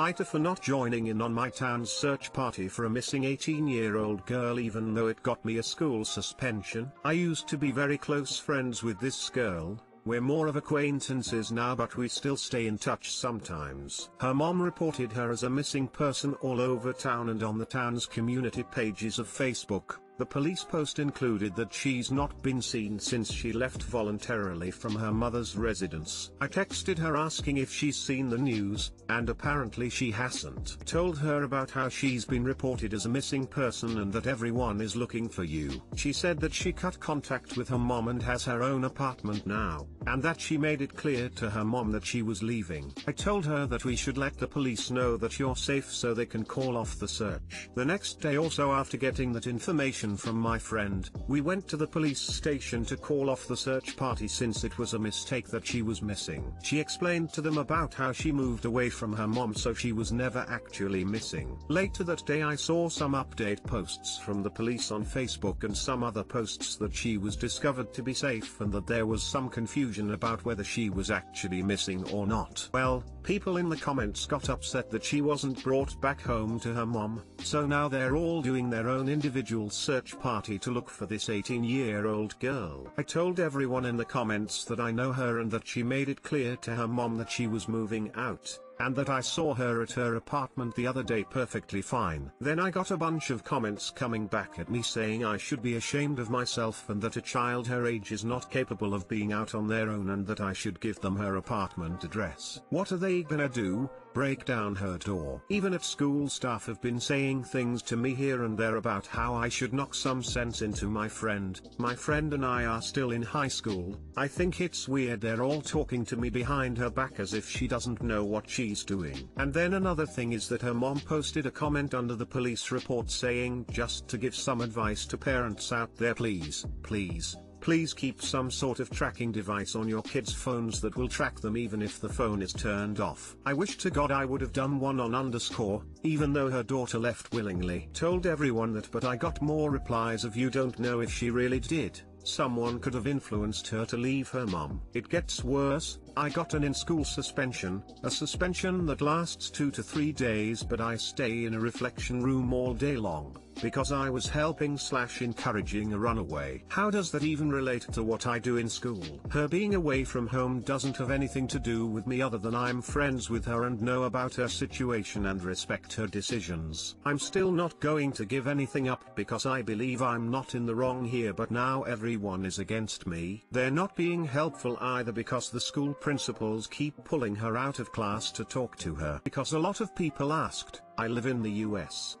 AITA for not joining in on my town's search party for a missing 18-year-old girl even though it got me a school suspension. I used to be very close friends with this girl, we're more of acquaintances now but we still stay in touch sometimes. Her mom reported her as a missing person all over town and on the town's community pages of Facebook. The police post included that she's not been seen since she left voluntarily from her mother's residence. I texted her asking if she's seen the news, and apparently she hasn't. Told her about how she's been reported as a missing person and that everyone is looking for you. She said that she cut contact with her mom and has her own apartment now, and that she made it clear to her mom that she was leaving. I told her that we should let the police know that you're safe so they can call off the search. The next day also after getting that information from my friend, we went to the police station to call off the search party since it was a mistake that she was missing. She explained to them about how she moved away from her mom so she was never actually missing. Later that day I saw some update posts from the police on Facebook and some other posts that she was discovered to be safe and that there was some confusion about whether she was actually missing or not. Well, people in the comments got upset that she wasn't brought back home to her mom, so now they're all doing their own individual search search party to look for this 18-year-old girl. I told everyone in the comments that I know her and that she made it clear to her mom that she was moving out and that I saw her at her apartment the other day perfectly fine. Then I got a bunch of comments coming back at me saying I should be ashamed of myself and that a child her age is not capable of being out on their own and that I should give them her apartment address. What are they gonna do? Break down her door. Even at school staff have been saying things to me here and there about how I should knock some sense into my friend. My friend and I are still in high school. I think it's weird they're all talking to me behind her back as if she doesn't know what she's doing. And then another thing is that her mom posted a comment under the police report saying just to give some advice to parents out there please, please, Please keep some sort of tracking device on your kids' phones that will track them even if the phone is turned off. I wish to God I would have done one on underscore, even though her daughter left willingly. Told everyone that but I got more replies of you don't know if she really did. Someone could have influenced her to leave her mom. It gets worse, I got an in-school suspension, a suspension that lasts two to three days but I stay in a reflection room all day long, because I was helping slash encouraging a runaway. How does that even relate to what I do in school? Her being away from home doesn't have anything to do with me other than I'm friends with her and know about her situation and respect her decisions. I'm still not going to give anything up because I believe I'm not in the wrong here but now everyone is against me. They're not being helpful either because the school principals keep pulling her out of class to talk to her because a lot of people asked, I live in the US.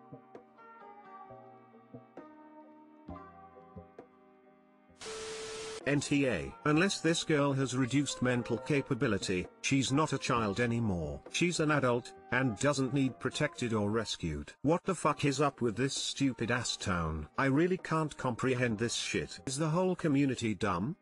NTA. Unless this girl has reduced mental capability, she's not a child anymore. She's an adult, and doesn't need protected or rescued. What the fuck is up with this stupid ass town? I really can't comprehend this shit. Is the whole community dumb?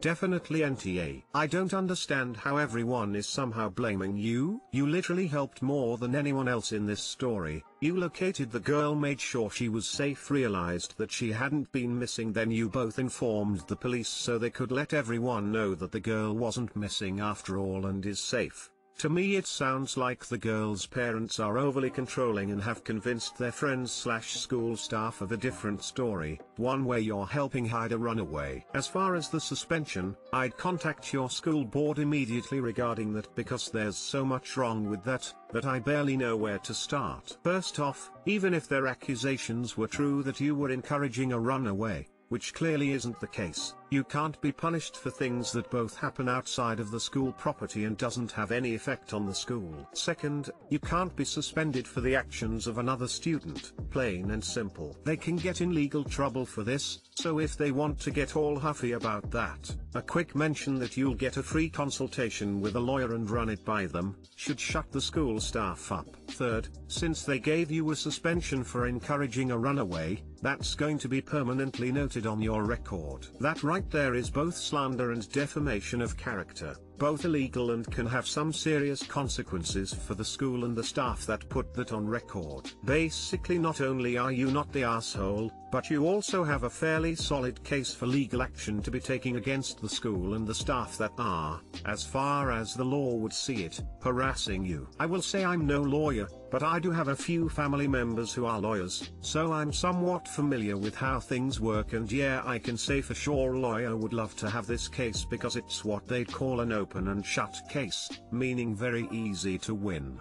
Definitely NTA. I don't understand how everyone is somehow blaming you. You literally helped more than anyone else in this story. You located the girl made sure she was safe realized that she hadn't been missing then you both informed the police so they could let everyone know that the girl wasn't missing after all and is safe. To me it sounds like the girl's parents are overly controlling and have convinced their friends slash school staff of a different story, one where you're helping hide a runaway. As far as the suspension, I'd contact your school board immediately regarding that because there's so much wrong with that, that I barely know where to start. First off, even if their accusations were true that you were encouraging a runaway, which clearly isn't the case, you can't be punished for things that both happen outside of the school property and doesn't have any effect on the school. Second, you can't be suspended for the actions of another student, plain and simple. They can get in legal trouble for this, so if they want to get all huffy about that, a quick mention that you'll get a free consultation with a lawyer and run it by them, should shut the school staff up. Third, since they gave you a suspension for encouraging a runaway, that's going to be permanently noted on your record. That right there is both slander and defamation of character. Both illegal and can have some serious consequences for the school and the staff that put that on record. Basically not only are you not the asshole, but you also have a fairly solid case for legal action to be taking against the school and the staff that are, as far as the law would see it, harassing you. I will say I'm no lawyer, but I do have a few family members who are lawyers, so I'm somewhat familiar with how things work and yeah I can say for sure a lawyer would love to have this case because it's what they'd call an open and shut case, meaning very easy to win.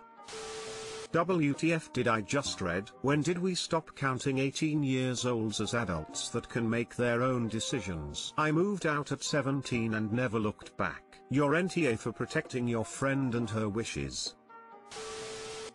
WTF did I just read? When did we stop counting 18 years olds as adults that can make their own decisions? I moved out at 17 and never looked back. Your NTA for protecting your friend and her wishes.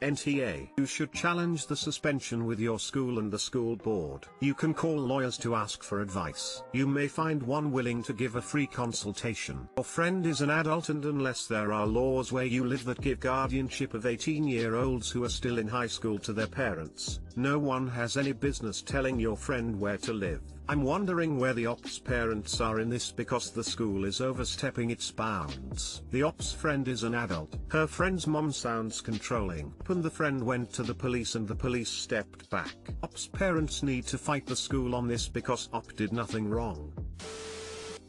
NTA. You should challenge the suspension with your school and the school board. You can call lawyers to ask for advice. You may find one willing to give a free consultation. Your friend is an adult and unless there are laws where you live that give guardianship of 18 year olds who are still in high school to their parents, no one has any business telling your friend where to live. I'm wondering where the ops parents are in this because the school is overstepping its bounds. The ops friend is an adult. Her friend's mom sounds controlling. And the friend went to the police and the police stepped back. Ops parents need to fight the school on this because op did nothing wrong.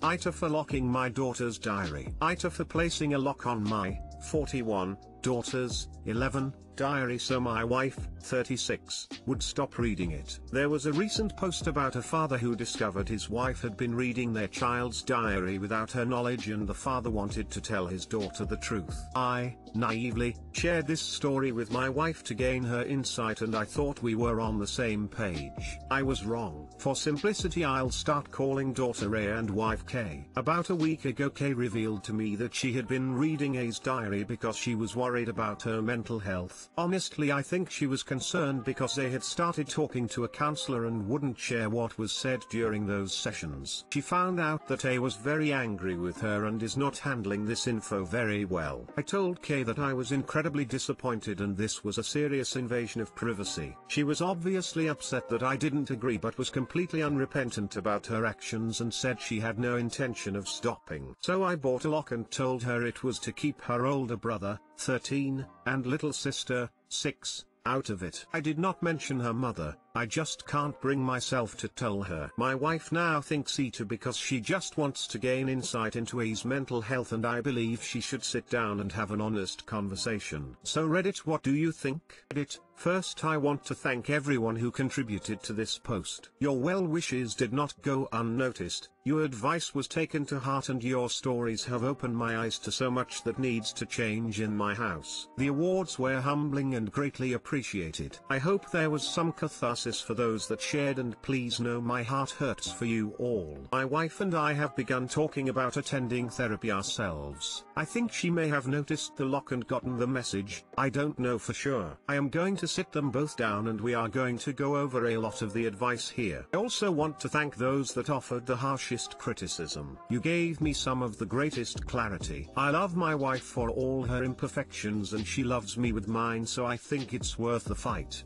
AITA for locking my daughter's diary. AITA for placing a lock on my 41 daughter's 11 diary so my wife, 36, would stop reading it. There was a recent post about a father who discovered his wife had been reading their child's diary without her knowledge and the father wanted to tell his daughter the truth. I, naively, shared this story with my wife to gain her insight and I thought we were on the same page. I was wrong. For simplicity I'll start calling daughter A and wife K. About a week ago K revealed to me that she had been reading A's diary because she was worried about her mental health. Honestly I think she was concerned because they had started talking to a counselor and wouldn't share what was said during those sessions. She found out that A was very angry with her and is not handling this info very well. I told K that I was incredibly disappointed and this was a serious invasion of privacy. She was obviously upset that I didn't agree but was completely unrepentant about her actions and said she had no intention of stopping. So I bought a lock and told her it was to keep her older brother, 13, and little sister, 6, out of it. I did not mention her mother, I just can't bring myself to tell her. My wife now thinks Ita because she just wants to gain insight into A's mental health and I believe she should sit down and have an honest conversation. So Reddit what do you think? Reddit, first I want to thank everyone who contributed to this post. Your well wishes did not go unnoticed, your advice was taken to heart and your stories have opened my eyes to so much that needs to change in my house. The awards were humbling and greatly appreciated. I hope there was some catharsis for those that shared and please know my heart hurts for you all. My wife and I have begun talking about attending therapy ourselves. I think she may have noticed the lock and gotten the message, I don't know for sure. I am going to sit them both down and we are going to go over a lot of the advice here. I also want to thank those that offered the harshest criticism. You gave me some of the greatest clarity. I love my wife for all her imperfections and she loves me with mine so I think it's worth the fight.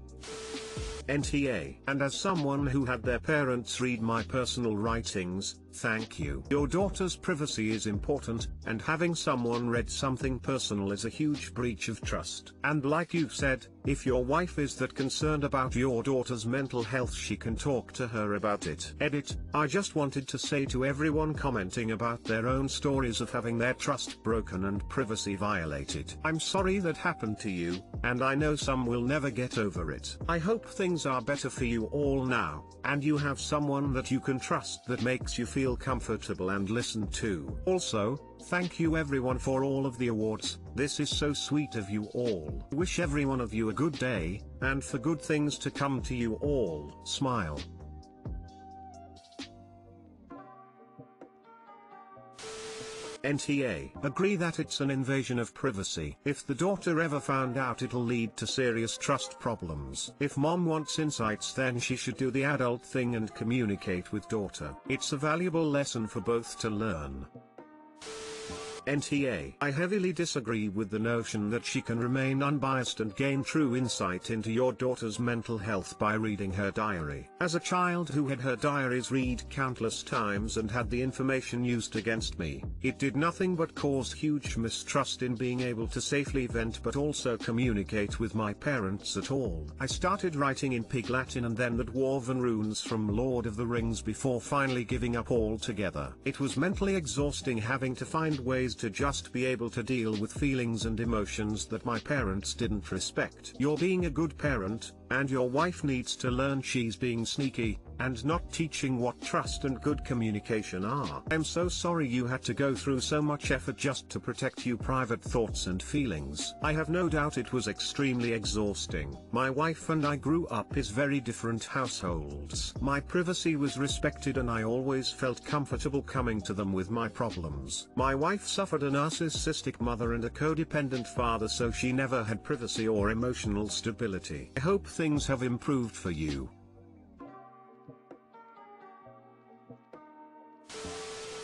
NTA. And as someone who had their parents read my personal writings, Thank you. Your daughter's privacy is important, and having someone read something personal is a huge breach of trust. And like you said, if your wife is that concerned about your daughter's mental health she can talk to her about it. Edit, I just wanted to say to everyone commenting about their own stories of having their trust broken and privacy violated. I'm sorry that happened to you, and I know some will never get over it. I hope things are better for you all now, and you have someone that you can trust that makes you feel feel comfortable and listen to. Also, thank you everyone for all of the awards, this is so sweet of you all. Wish every one of you a good day, and for good things to come to you all. Smile. NTA agree that it's an invasion of privacy. If the daughter ever found out it'll lead to serious trust problems. If mom wants insights then she should do the adult thing and communicate with daughter. It's a valuable lesson for both to learn. NTA. I heavily disagree with the notion that she can remain unbiased and gain true insight into your daughter's mental health by reading her diary. As a child who had her diaries read countless times and had the information used against me, it did nothing but cause huge mistrust in being able to safely vent but also communicate with my parents at all. I started writing in Pig Latin and then the Dwarven runes from Lord of the Rings before finally giving up altogether. It was mentally exhausting having to find ways to just be able to deal with feelings and emotions that my parents didn't respect. You're being a good parent, and your wife needs to learn she's being sneaky, and not teaching what trust and good communication are. I'm so sorry you had to go through so much effort just to protect your private thoughts and feelings. I have no doubt it was extremely exhausting. My wife and I grew up as very different households. My privacy was respected and I always felt comfortable coming to them with my problems. My wife suffered a narcissistic mother and a codependent father so she never had privacy or emotional stability. I hope things have improved for you.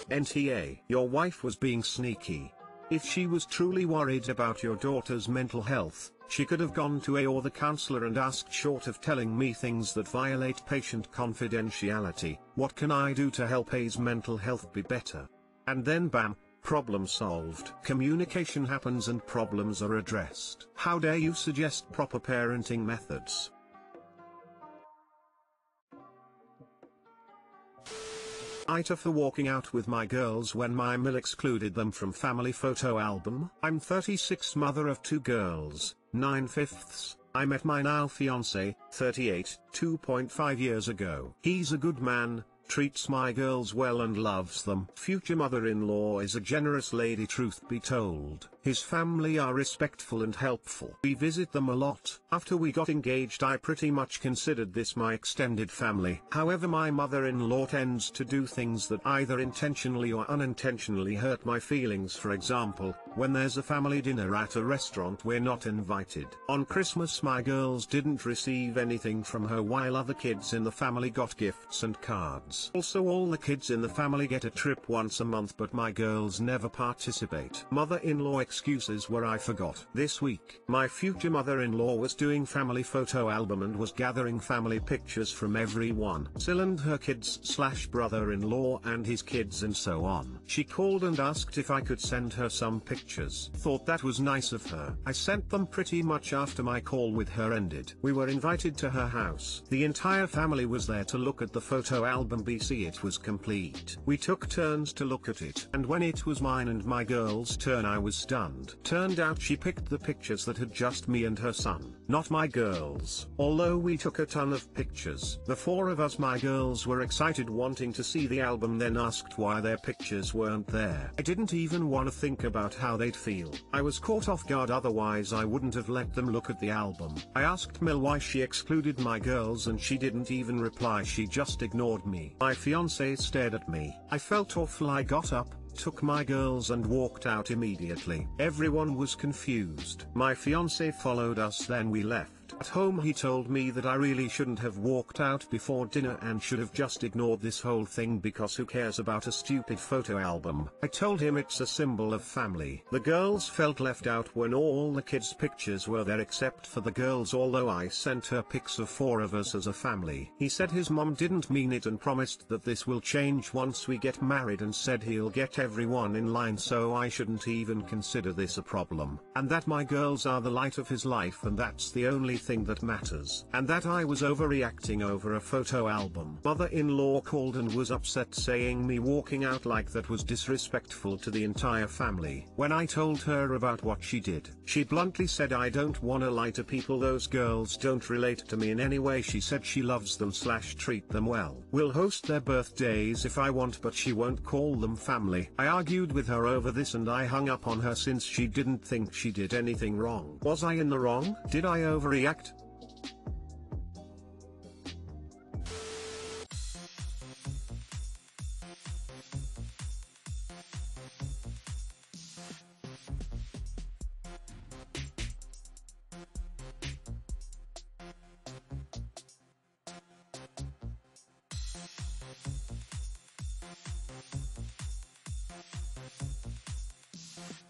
NTA. Your wife was being sneaky. If she was truly worried about your daughter's mental health, she could have gone to A or the counselor and asked short of telling me things that violate patient confidentiality, what can I do to help A's mental health be better? And then bam, problem solved. Communication happens and problems are addressed. How dare you suggest proper parenting methods? AITA for walking out with my girls when my MIL excluded them from family photo album. I'm 36 mother of two girls, 9 fifths. I met my now fiance, 38, 2.5 years ago. He's a good man, treats my girls well and loves them. Future mother-in-law is a generous lady truth be told. His family are respectful and helpful. We visit them a lot. After we got engaged I pretty much considered this my extended family. However my mother-in-law tends to do things that either intentionally or unintentionally hurt my feelings for example, when there's a family dinner at a restaurant we're not invited. On Christmas my girls didn't receive anything from her while other kids in the family got gifts and cards. Also all the kids in the family get a trip once a month but my girls never participate. Mother-in-law excuses were I forgot. This week, my future mother-in-law was doing family photo album and was gathering family pictures from everyone. SIL and her kids slash brother-in-law and his kids and so on. She called and asked if I could send her some pictures. Thought that was nice of her. I sent them pretty much after my call with her ended. We were invited to her house. The entire family was there to look at the photo album BC it was complete. We took turns to look at it. And when it was mine and my girl's turn I was stunned Turned out she picked the pictures that had just me and her son, not my girls. Although we took a ton of pictures. The four of us my girls were excited wanting to see the album then asked why their pictures weren't there. I didn't even want to think about how they'd feel. I was caught off guard otherwise I wouldn't have let them look at the album. I asked MIL why she excluded my girls and she didn't even reply she just ignored me. My fiance stared at me. I felt awful I got up, took my girls and walked out immediately. Everyone was confused. My fiance followed us then we left. At home he told me that I really shouldn't have walked out before dinner and should have just ignored this whole thing because who cares about a stupid photo album. I told him it's a symbol of family. The girls felt left out when all the kids' pictures were there except for the girls although I sent her pics of four of us as a family. He said his mom didn't mean it and promised that this will change once we get married and said he'll get everyone in line so I shouldn't even consider this a problem. And that my girls are the light of his life and that's the only thing that matters. And that I was overreacting over a photo album. Mother-in-law called and was upset saying me walking out like that was disrespectful to the entire family. When I told her about what she did, she bluntly said I don't wanna lie to people those girls don't relate to me in any way she said she loves them slash treat them well. We'll host their birthdays if I want but she won't call them family. I argued with her over this and I hung up on her since she didn't think she did anything wrong. Was I in the wrong? Did I overreact? Thank